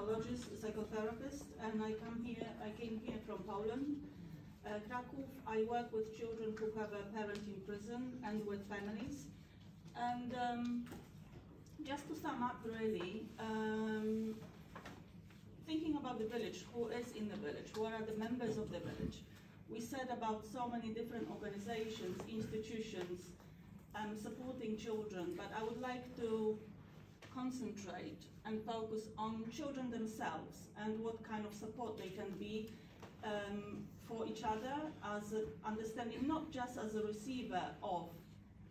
psychologist, psychotherapist, and I come here. I came here from Poland, uh, Krakow. I work with children who have a parent in prison and with families. And um, just to sum up, really, um, thinking about the village, who is in the village, what are the members of the village? We said about so many different organizations, institutions, um, supporting children, but I would like to concentrate and focus on children themselves and what kind of support they can be um, for each other as understanding not just as a receiver of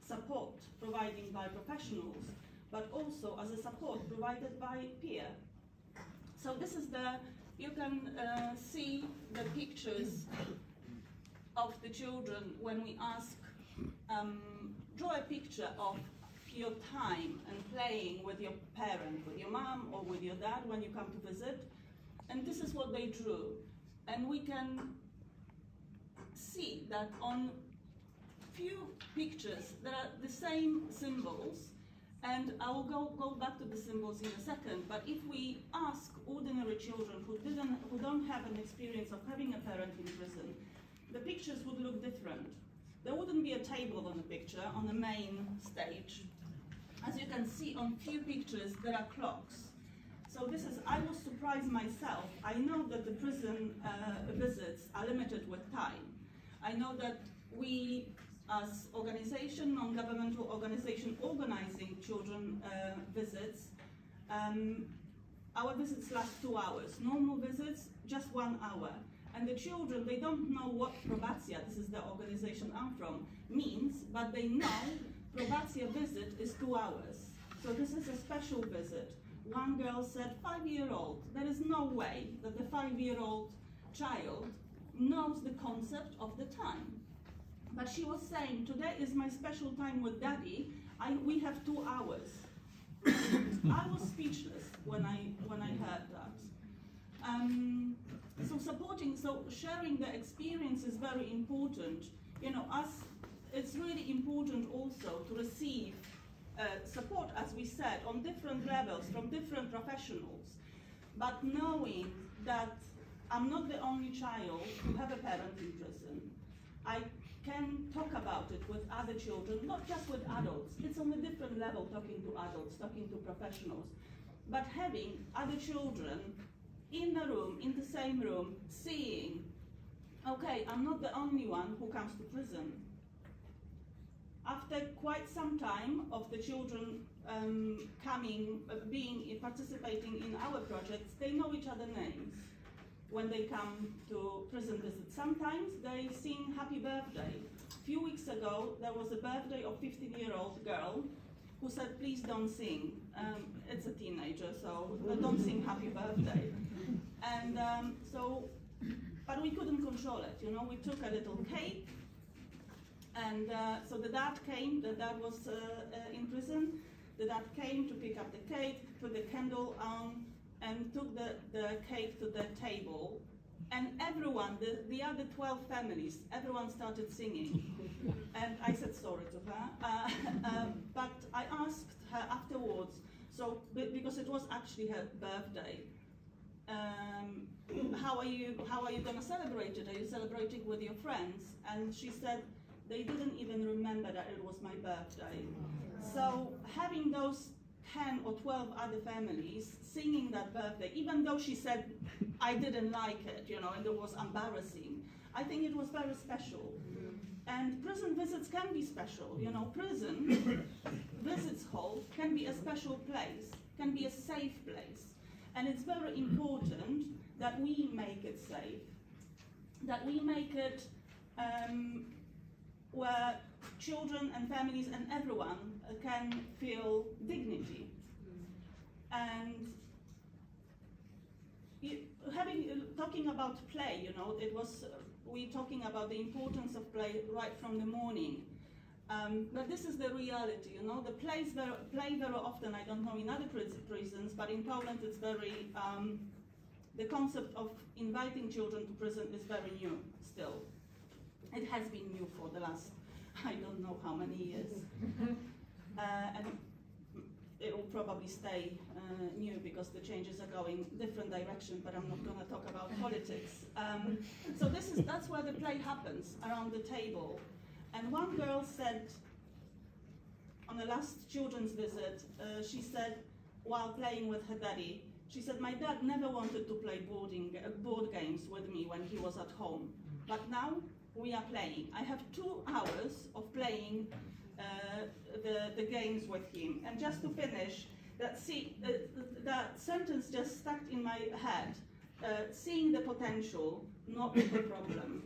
support provided by professionals, but also as a support provided by peer. So this is the, you can uh, see the pictures of the children when we ask, um, draw a picture of your time and playing with your parent, with your mom or with your dad when you come to visit. And this is what they drew. And we can see that on few pictures there are the same symbols and I will go, go back to the symbols in a second, but if we ask ordinary children who, didn't, who don't have an experience of having a parent in prison, the pictures would look different. There wouldn't be a table on the picture on the main stage. Can see on few pictures, there are clocks. So this is, I was surprised myself. I know that the prison uh, visits are limited with time. I know that we, as organization, non-governmental organization organizing children uh, visits, um, our visits last two hours. Normal visits, just one hour. And the children, they don't know what Probacja, this is the organization I'm from, means, but they know Probacja visit is two hours. So this is a special visit. One girl said, five-year-old, there is no way that the five-year-old child knows the concept of the time. But she was saying, today is my special time with daddy, I, we have two hours. I was speechless when I, when I heard that. Um, so supporting, so sharing the experience is very important. You know, us, it's really important also to receive uh, support, as we said, on different levels from different professionals. But knowing that I'm not the only child who have a parent in prison, I can talk about it with other children, not just with adults. It's on a different level talking to adults, talking to professionals. But having other children in the room, in the same room, seeing, okay, I'm not the only one who comes to prison. After quite some time of the children um, coming, uh, being, participating in our projects, they know each other names when they come to prison visits. Sometimes they sing happy birthday. A few weeks ago, there was a birthday of 15-year-old girl who said, please don't sing. Um, it's a teenager, so don't sing happy birthday. And um, so, but we couldn't control it, you know, we took a little cake, and uh, so the dad came, the dad was uh, uh, in prison, the dad came to pick up the cake, put the candle on, and took the, the cake to the table, and everyone, the, the other 12 families, everyone started singing. and I said sorry to her. Uh, um, but I asked her afterwards, so because it was actually her birthday, um, how are you how are you going to celebrate it? Are you celebrating with your friends? And she said they didn't even remember that it was my birthday. So having those 10 or 12 other families singing that birthday, even though she said I didn't like it, you know, and it was embarrassing, I think it was very special. And prison visits can be special, you know, prison visits hall can be a special place, can be a safe place. And it's very important that we make it safe, that we make it um, where children and families and everyone can feel dignity. And having talking about play, you know, it was uh, we talking about the importance of play right from the morning. Um, but this is the reality, you know. The plays very, play very often. I don't know in other prisons, but in Poland it's very. Um, the concept of inviting children to prison is very new still. It has been new for the last I don't know how many years. uh, and it will probably stay uh, new because the changes are going different direction. But I'm not going to talk about politics. Um, so this is that's where the play happens around the table. And one girl said on the last children's visit, uh, she said while playing with her daddy, she said my dad never wanted to play boarding uh, board games with me when he was at home, but now we are playing. I have two hours of playing uh, the, the games with him. And just to finish, that, see, uh, that sentence just stuck in my head. Uh, seeing the potential, not the problem.